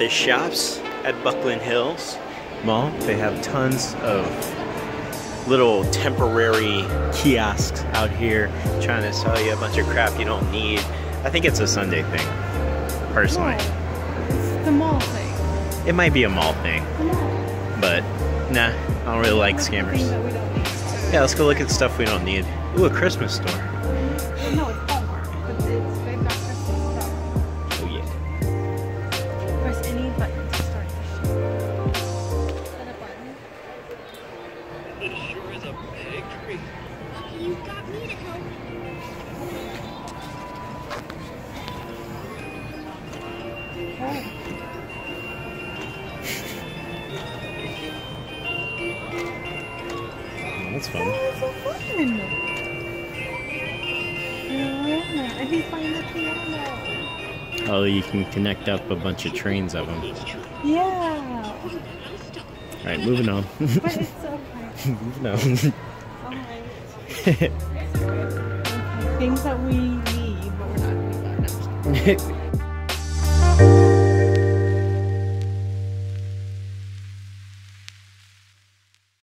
the shops at Buckland Hills Mall. They have tons of little temporary kiosks out here trying to sell you a bunch of crap you don't need. I think it's a Sunday thing, personally. It's the mall thing. It might be a mall thing, but nah, I don't really like scammers. that we don't need. Yeah, let's go look at stuff we don't need. Ooh, a Christmas store. Oh, that's fun. That was so fun. Yeah, and he's playing the piano. Oh, you can connect up a bunch of trains of them. Yeah. All right, moving on. But it's so fun. moving on. Alright. Okay, things that we need, but we're not doing that.